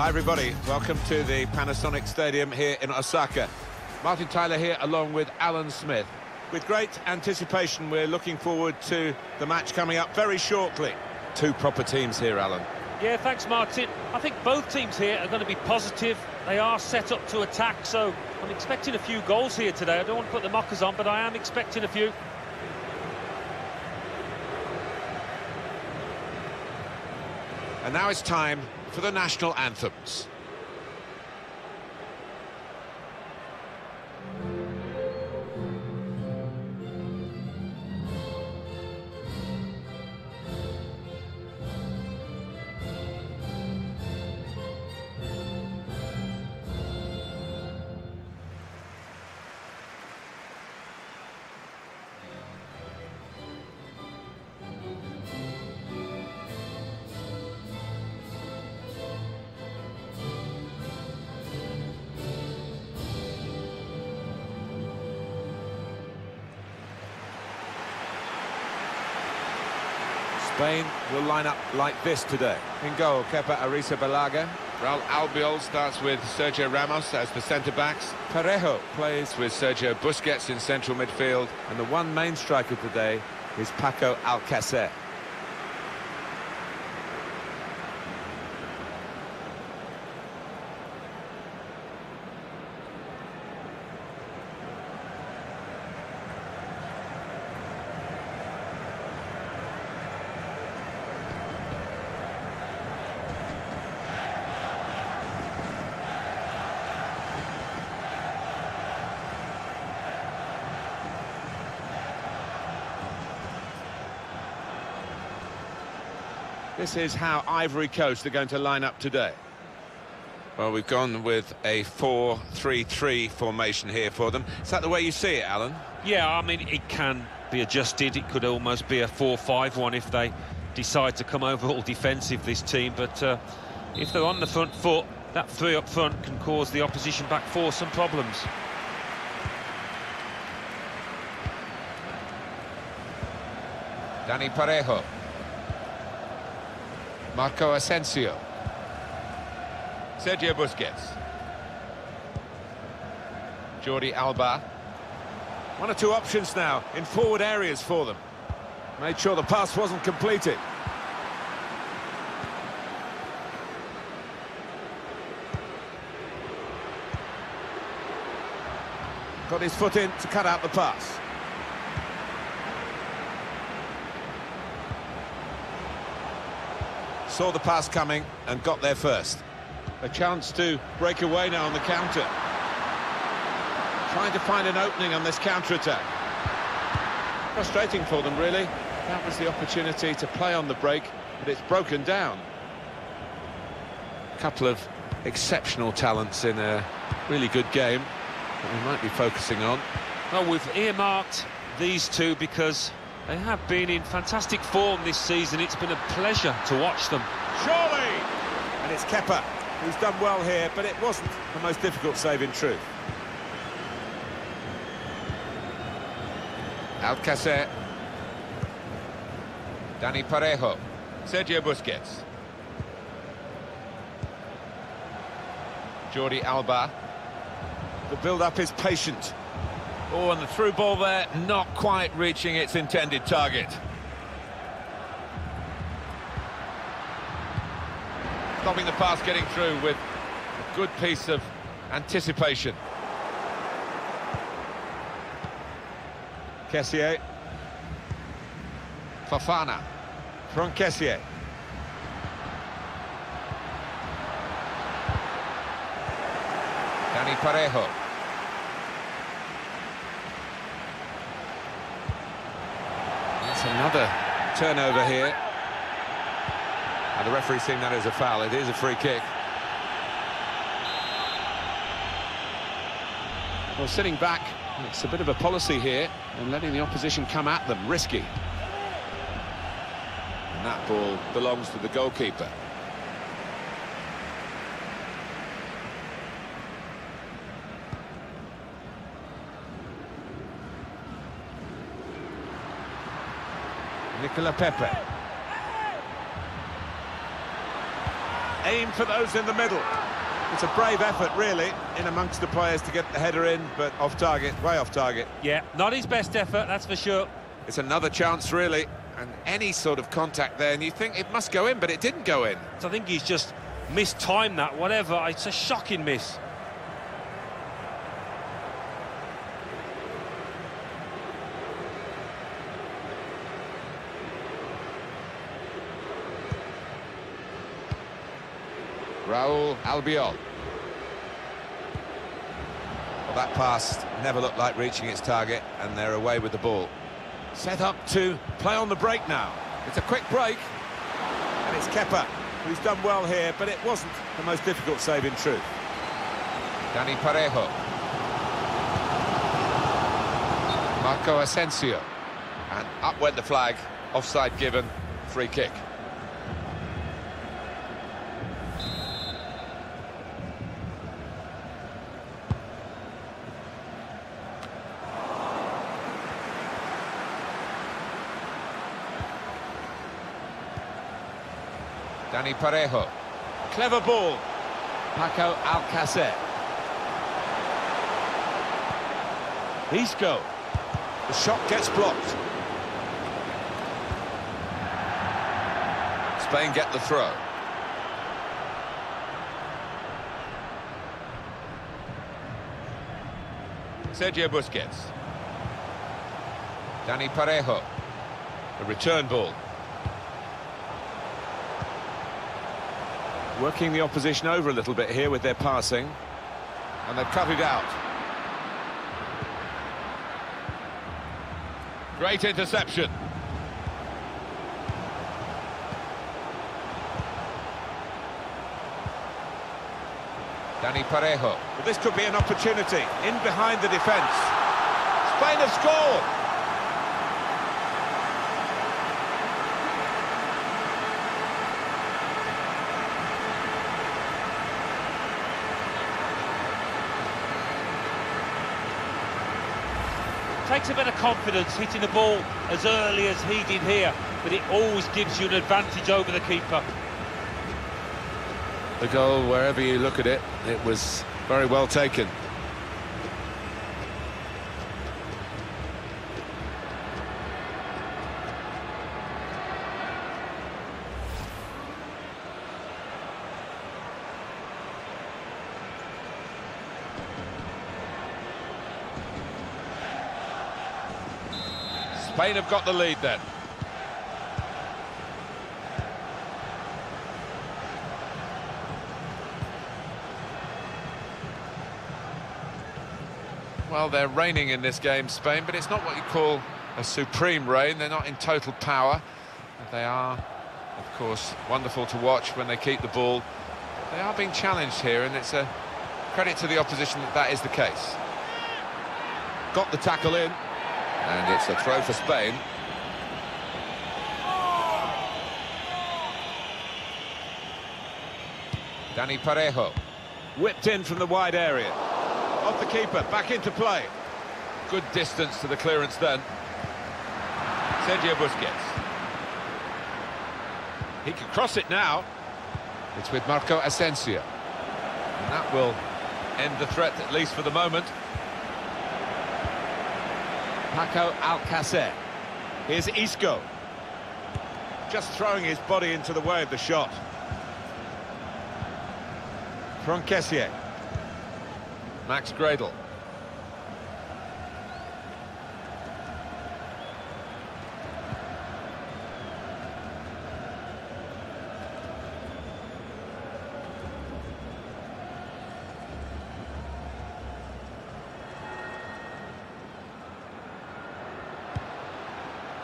Hi everybody, welcome to the Panasonic Stadium here in Osaka. Martin Tyler here along with Alan Smith. With great anticipation, we're looking forward to the match coming up very shortly. Two proper teams here, Alan. Yeah, thanks, Martin. I think both teams here are going to be positive. They are set up to attack, so I'm expecting a few goals here today. I don't want to put the mockers on, but I am expecting a few. And now it's time for the national anthems. Spain will line up like this today. In goal, Kepa Arrizabalaga. Raul Albiol starts with Sergio Ramos as the centre-backs. Parejo plays with Sergio Busquets in central midfield. And the one main striker today is Paco Alcacer. This is how Ivory Coast are going to line up today. Well, we've gone with a 4-3-3 formation here for them. Is that the way you see it, Alan? Yeah, I mean, it can be adjusted. It could almost be a 4-5-1 if they decide to come over all defensive, this team. But uh, if they're on the front foot, that three up front can cause the opposition back four some problems. Dani Parejo. Marco Asensio. Sergio Busquets. Jordi Alba. One or two options now in forward areas for them. Made sure the pass wasn't completed. Got his foot in to cut out the pass. Saw the pass coming and got there first. A chance to break away now on the counter. Trying to find an opening on this counter-attack. Frustrating for them, really. That was the opportunity to play on the break, but it's broken down. A couple of exceptional talents in a really good game that we might be focusing on. Well, we've earmarked these two because they have been in fantastic form this season. It's been a pleasure to watch them. Surely! And it's Kepa, who's done well here, but it wasn't the most difficult save in truth. Alcacer. Dani Parejo. Sergio Busquets. Jordi Alba. The build-up is patient. Oh, and the through ball there, not quite reaching its intended target. Stopping the pass getting through with a good piece of anticipation. Kessié. Fofana. From Kessié. Dani Parejo. That's another turnover here. And the referee seeing that as a foul. It is a free kick. Well, sitting back, it's a bit of a policy here and letting the opposition come at them, risky. And that ball belongs to the goalkeeper. Nicola Pepe. aim for those in the middle. It's a brave effort, really, in amongst the players to get the header in, but off target, way off target. Yeah, not his best effort, that's for sure. It's another chance, really, and any sort of contact there, and you think it must go in, but it didn't go in. So I think he's just mistimed that, whatever. It's a shocking miss. Raul Albiol. Well, that pass never looked like reaching its target, and they're away with the ball. Set up to play on the break now. It's a quick break, and it's Kepa, who's done well here, but it wasn't the most difficult save in truth. Dani Parejo. Marco Asensio. And up went the flag, offside given, free kick. Dani Parejo. Clever ball. Paco Alcacer. Isco. The shot gets blocked. Spain get the throw. Sergio Busquets. Dani Parejo. A return ball. Working the opposition over a little bit here with their passing. And they've cut it out. Great interception. Dani Parejo. Well, this could be an opportunity. In behind the defence. Spain have scored. A bit of confidence hitting the ball as early as he did here, but it always gives you an advantage over the keeper. The goal, wherever you look at it, it was very well taken. Spain have got the lead then. Well, they're reigning in this game, Spain, but it's not what you call a supreme reign. They're not in total power. They are, of course, wonderful to watch when they keep the ball. They are being challenged here, and it's a credit to the opposition that that is the case. Got the tackle in, and it's a throw for Spain. Dani Parejo. Whipped in from the wide area. Off the keeper, back into play. Good distance to the clearance then. Sergio Busquets. He can cross it now. It's with Marco Asensio. And that will end the threat, at least for the moment. Paco Alcacer. Here's Isco. Just throwing his body into the way of the shot. From Kessié. Max Gradel.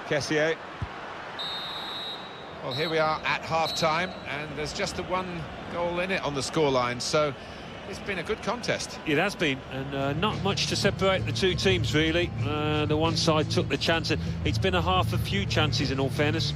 Kessié. Well, here we are at half-time, and there's just the one goal in it on the scoreline, so it's been a good contest. It has been, and uh, not much to separate the two teams, really. Uh, the one side took the chance. It's been a half a few chances, in all fairness.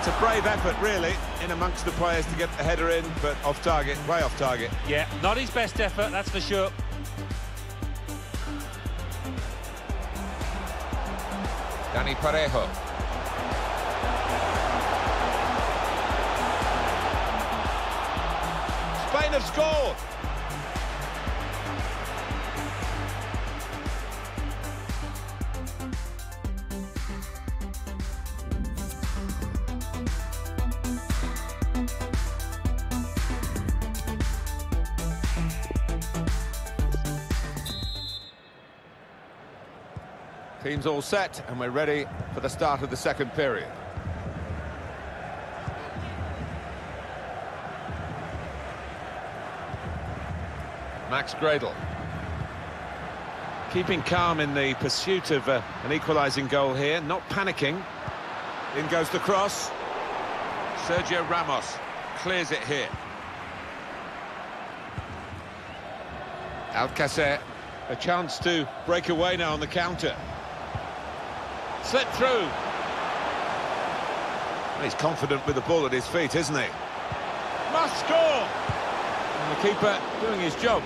It's a brave effort, really, in amongst the players to get the header in, but off target, way off target. Yeah, not his best effort, that's for sure. Dani Parejo. Spain have scored. Team's all set, and we're ready for the start of the second period. Max Gradel. Keeping calm in the pursuit of uh, an equalising goal here, not panicking. In goes the cross. Sergio Ramos clears it here. Alcacer, a chance to break away now on the counter. Slipped through. He's confident with the ball at his feet, isn't he? Must score! And the keeper doing his job.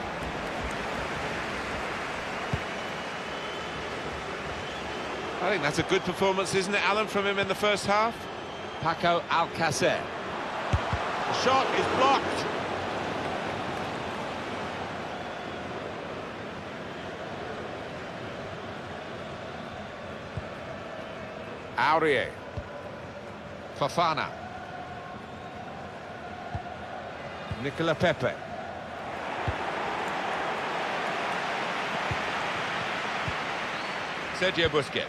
I think that's a good performance, isn't it, Alan, from him in the first half? Paco Alcacer. The shot is blocked. Aurier. Fofana. Nicola Pepe. Sergio Busquets.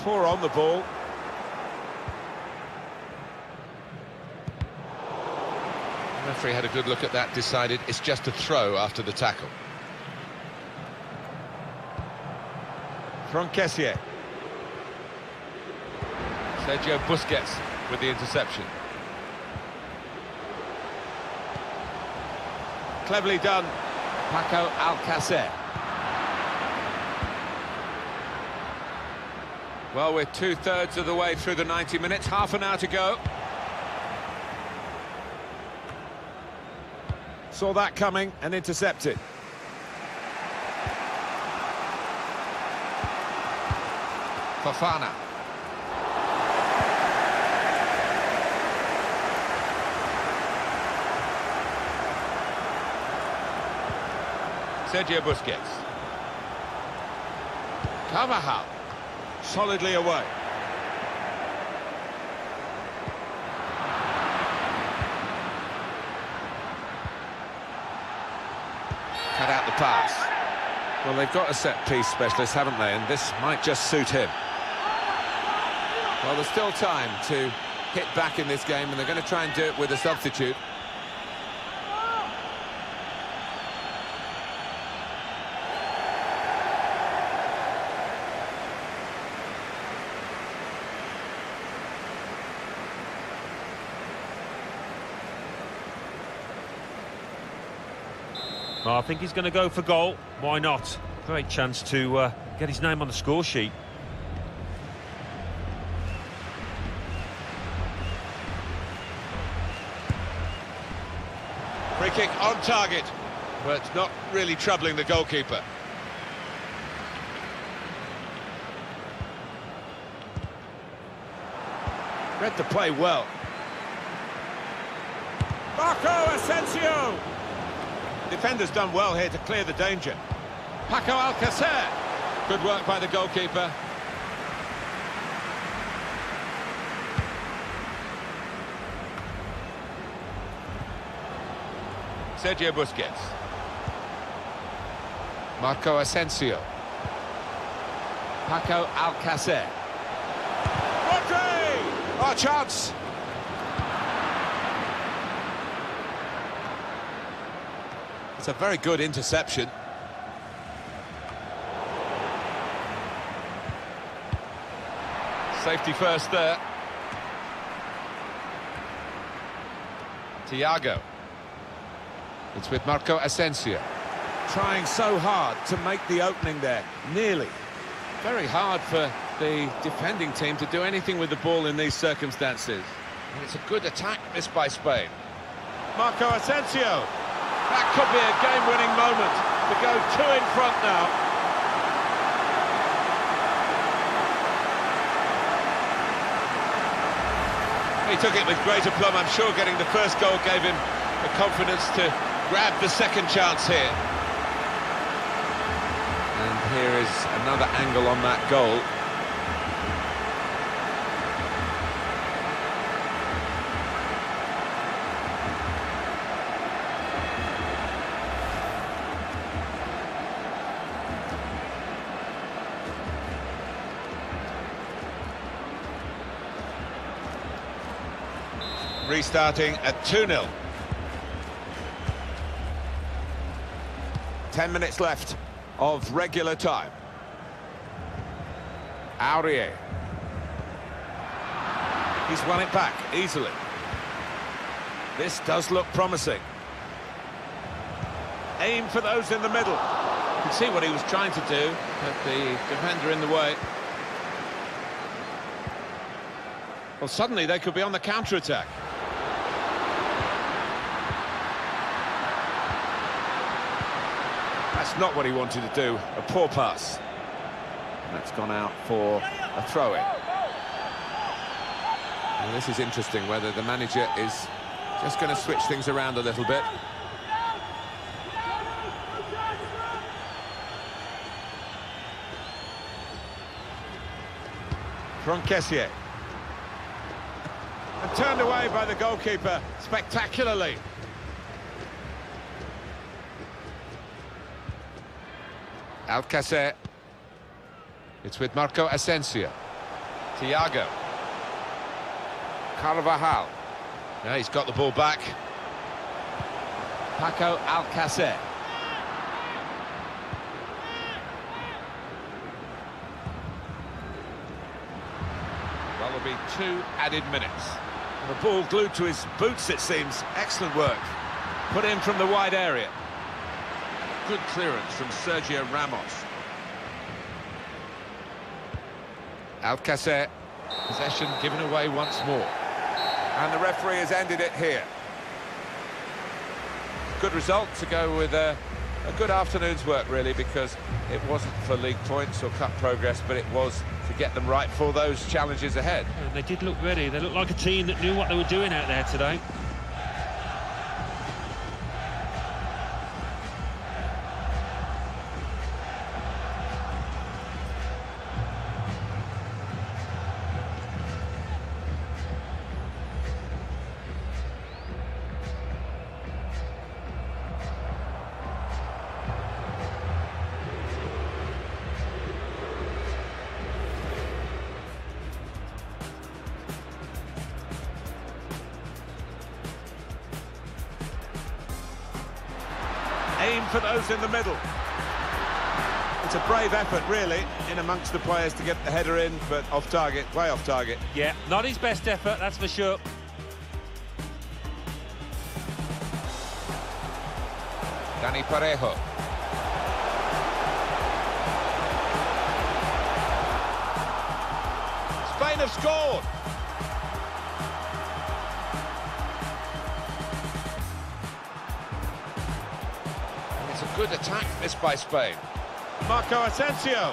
Poor on the ball. The referee had a good look at that, decided it's just a throw after the tackle. From Kessié. Sergio Busquets with the interception. Cleverly done, Paco Alcacer. Well, we're two-thirds of the way through the 90 minutes, half an hour to go. Saw that coming and intercepted. Fofana. Sergio Busquets. Carvajal. Solidly away. Cut out the pass. Well, they've got a set-piece specialist, haven't they? And this might just suit him. Well, there's still time to hit back in this game, and they're going to try and do it with a substitute. Well, I think he's going to go for goal. Why not? Great chance to uh, get his name on the score sheet. Free kick on target, but not really troubling the goalkeeper. Read the play well. Marco Asensio! Defender's done well here to clear the danger. Paco Alcacer. Good work by the goalkeeper. Sergio Busquets. Marco Asensio. Paco Alcacer. Rodri! Oh, chance! It's a very good interception. Safety first there. Thiago. It's with Marco Asensio. Trying so hard to make the opening there. Nearly. Very hard for the defending team to do anything with the ball in these circumstances. And it's a good attack, this by Spain. Marco Asensio. That could be a game-winning moment to go two in front now. He took it with great aplomb. I'm sure getting the first goal gave him the confidence to grab the second chance here. And here is another angle on that goal. Restarting at 2-0. Ten minutes left of regular time. Aurier. He's won it back easily. This does look promising. Aim for those in the middle. You can see what he was trying to do, but the defender in the way. Well, suddenly they could be on the counter-attack. That's not what he wanted to do, a poor pass. That's gone out for a throw-in. And this is interesting, whether the manager is just going to switch things around a little bit. From Kessié. And turned away by the goalkeeper spectacularly. Alcacer. It's with Marco Asensio. Thiago. Carvajal. Yeah, he's got the ball back. Paco Alcacer. Well, there'll be two added minutes. The ball glued to his boots, it seems. Excellent work. Put in from the wide area. Good clearance from Sergio Ramos. Alcacer. Possession given away once more. And the referee has ended it here. Good result to go with a, a good afternoon's work, really, because it wasn't for league points or cup progress, but it was to get them right for those challenges ahead. And they did look ready. They looked like a team that knew what they were doing out there today. For those in the middle. It's a brave effort, really, in amongst the players to get the header in, but off target, way off target. Yeah, not his best effort, that's for sure. Dani Parejo. Spain have scored. Good attack, this by Spain. Marco Asensio.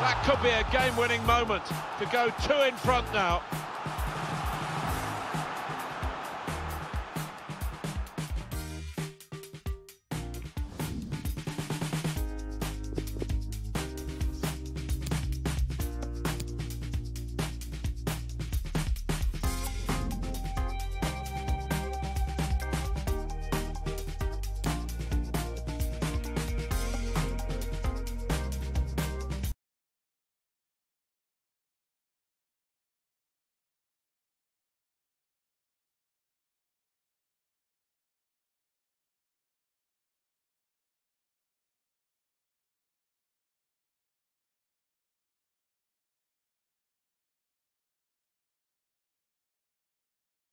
That could be a game-winning moment to go two in front now.